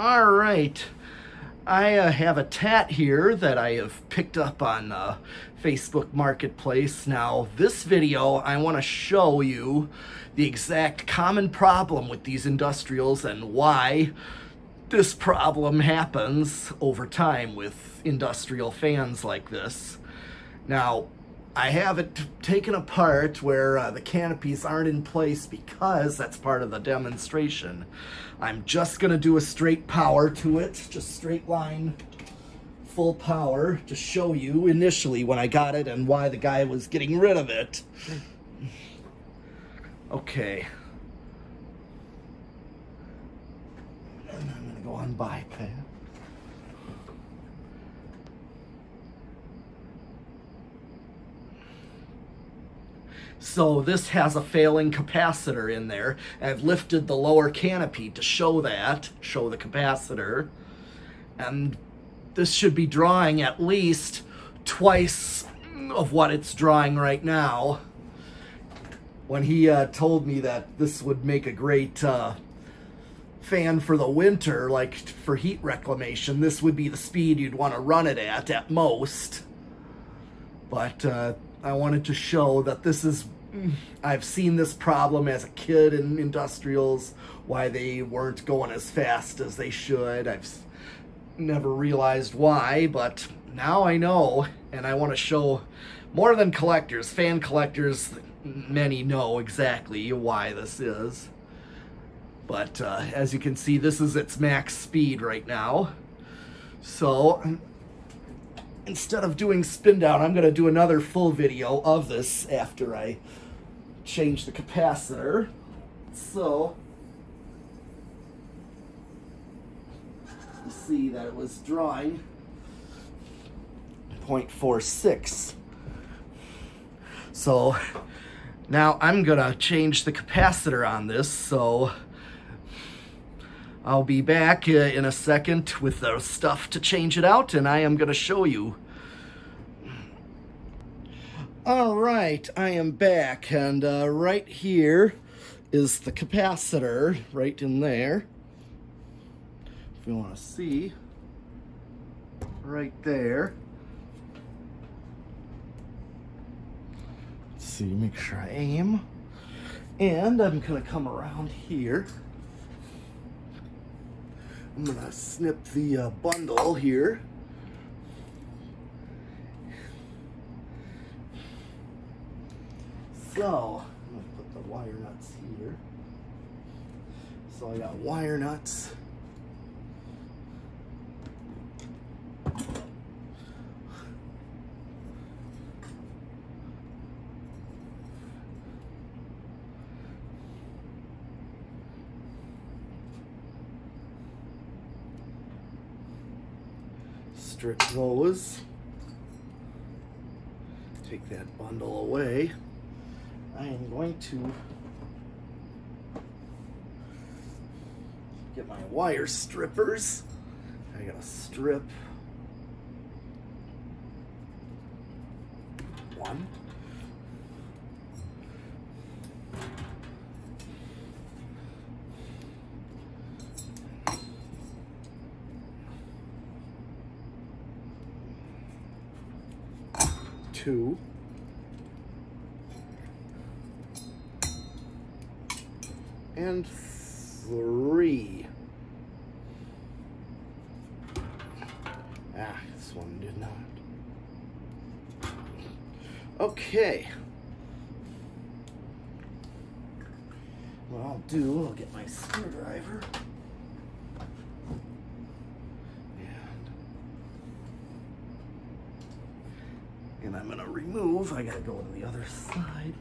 All right. I uh, have a Tat here that I have picked up on uh, Facebook Marketplace. Now, this video, I want to show you the exact common problem with these industrials and why this problem happens over time with industrial fans like this. Now, I have it taken apart where uh, the canopies aren't in place because that's part of the demonstration. I'm just going to do a straight power to it, just straight line, full power to show you initially when I got it and why the guy was getting rid of it. Okay. And I'm to go on bypass. So this has a failing capacitor in there. I've lifted the lower canopy to show that, show the capacitor. And this should be drawing at least twice of what it's drawing right now. When he uh, told me that this would make a great uh, fan for the winter, like for heat reclamation, this would be the speed you'd want to run it at, at most. But uh, I wanted to show that this is, I've seen this problem as a kid in industrials, why they weren't going as fast as they should. I've never realized why, but now I know, and I want to show more than collectors, fan collectors, many know exactly why this is. But uh, as you can see, this is its max speed right now. So instead of doing spin down, I'm going to do another full video of this after I change the capacitor. So, you see that it was drawing 0.46. So now I'm going to change the capacitor on this. So I'll be back uh, in a second with the stuff to change it out and I am going to show you. All right, I am back and uh, right here is the capacitor right in there. If you want to see, right there. Let's see, make sure I aim. And I'm going to come around here. I'm gonna snip the uh, bundle here. So, I'm gonna put the wire nuts here. So I got wire nuts. Strip those. Take that bundle away. I am going to get my wire strippers. I gotta strip one. Two. And three. Ah, this one did not. Okay. What I'll do, I'll get my screwdriver. And I'm gonna remove, I gotta go to the other side.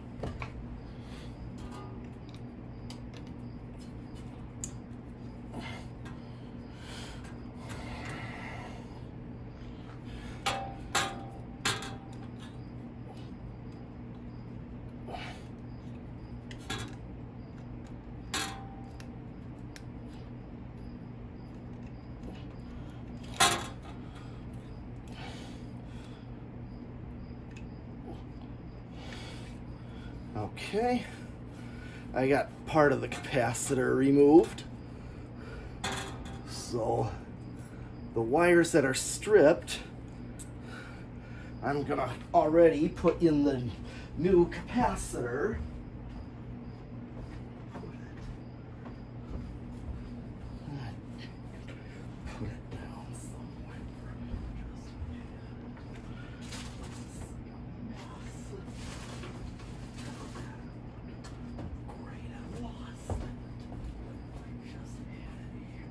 Okay, I got part of the capacitor removed. So the wires that are stripped, I'm gonna already put in the new capacitor. Put it down somewhere. Great, I lost it. Just had it here.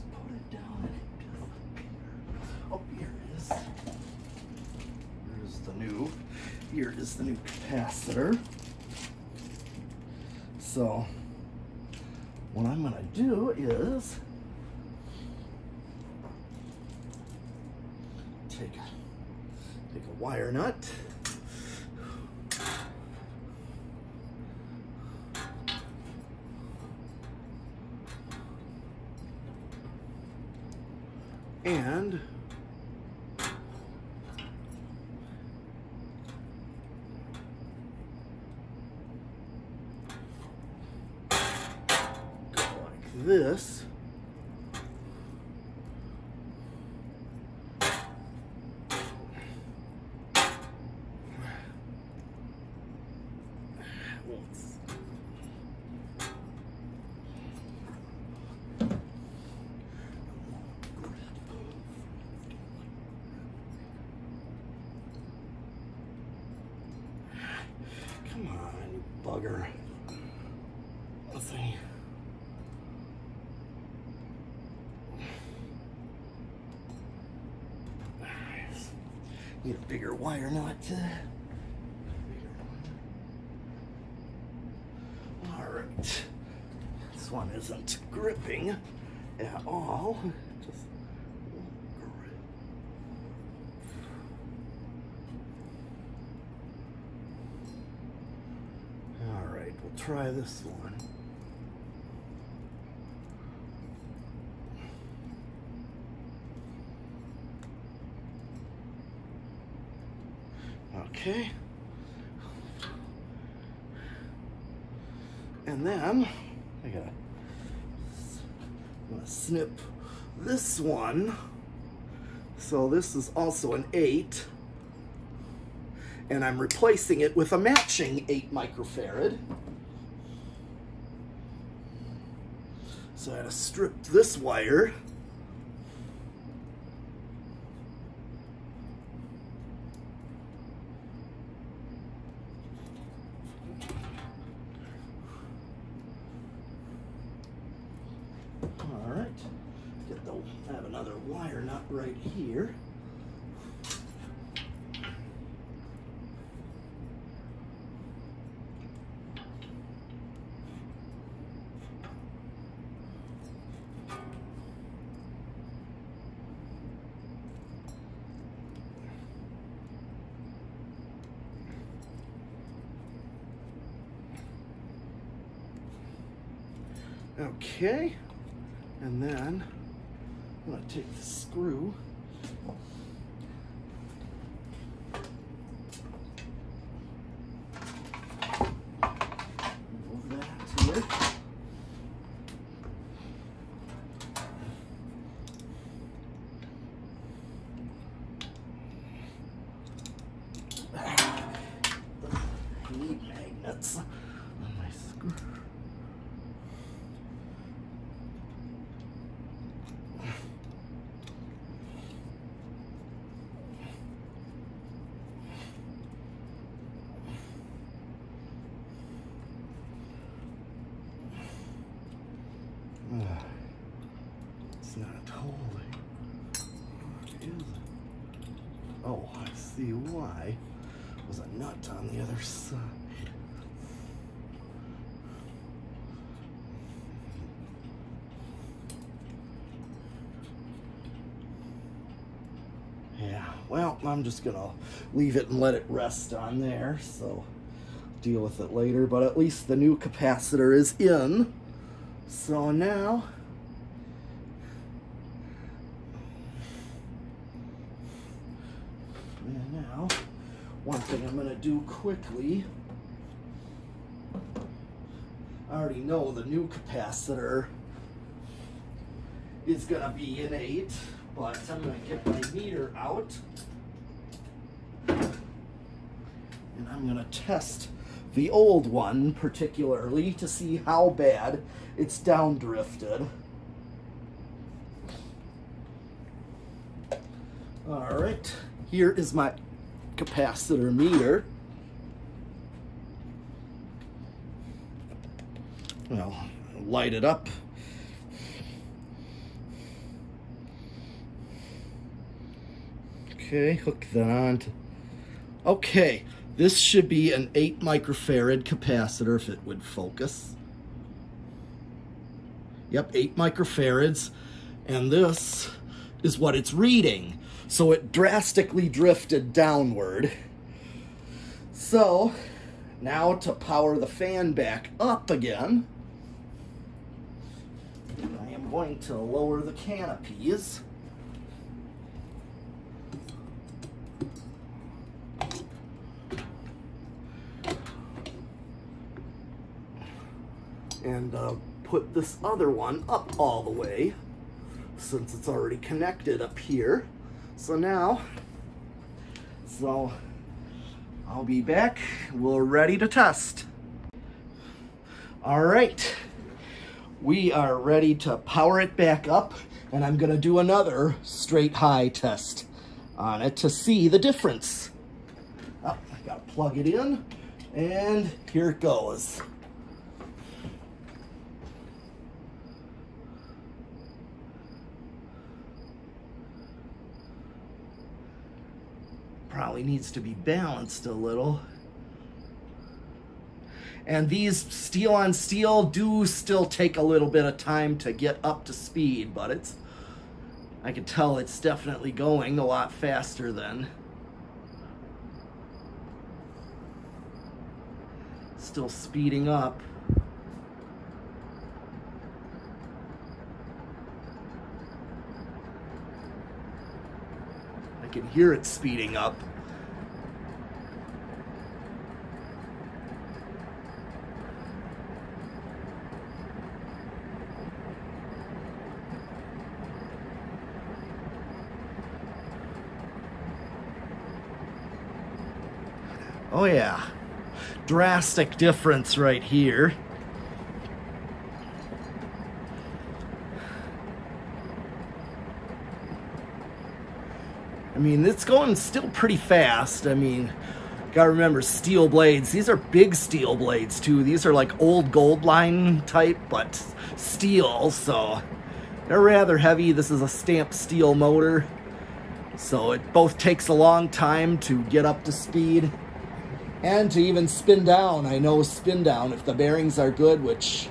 Put it down. Oh, here it is. Here's the new, here is the new capacitor. So, what I'm gonna do is take take a wire nut. And like this on, you bugger. Let's. Need a bigger wire nut. Uh, all right. This one isn't gripping at all. Just won't grip. All right, we'll try this one. Okay. And then I gotta I'm gonna snip this one. So this is also an eight. And I'm replacing it with a matching eight microfarad. So I had to strip this wire. All right, get the, I have another wire nut right here. Okay, and then I'm gonna take the screw. Move that here. Need magnets on my screw. Ah, It's not holding. What is it? Oh, I see There's a nut on the other side. Yeah, well, I'm just gonna leave it and let it rest on there, so deal with it later, but at least the new capacitor is in. So now, and now, one thing I'm gonna do quickly, I already know the new capacitor is gonna be an eight, but I'm gonna get my meter out. And I'm gonna test the old one particularly to see how bad it's down drifted. All right, here is my capacitor meter. Well, light it up. Okay, hook that on. Okay, this should be an 8 microfarad capacitor if it would focus. Yep, 8 microfarads. And this is what it's reading. So it drastically drifted downward. So now to power the fan back up again, I am going to lower the canopies. and uh, put this other one up all the way since it's already connected up here. So now, so I'll be back. We're ready to test. All right, we are ready to power it back up and I'm gonna do another straight high test on it to see the difference. Oh, I gotta plug it in and here it goes. Probably needs to be balanced a little. And these steel on steel do still take a little bit of time to get up to speed, but it's, I can tell it's definitely going a lot faster than. Still speeding up. Can hear it speeding up. Oh yeah, drastic difference right here. I mean, it's going still pretty fast. I mean, gotta remember steel blades. These are big steel blades too. These are like old Goldline type, but steel, so they're rather heavy. This is a stamped steel motor. So it both takes a long time to get up to speed and to even spin down. I know spin down if the bearings are good, which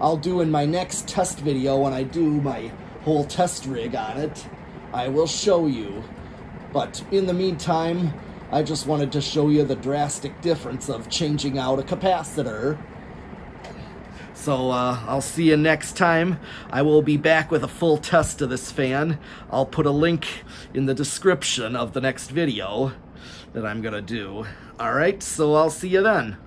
I'll do in my next test video when I do my whole test rig on it. I will show you but in the meantime, I just wanted to show you the drastic difference of changing out a capacitor. So uh, I'll see you next time. I will be back with a full test of this fan. I'll put a link in the description of the next video that I'm gonna do. All right, so I'll see you then.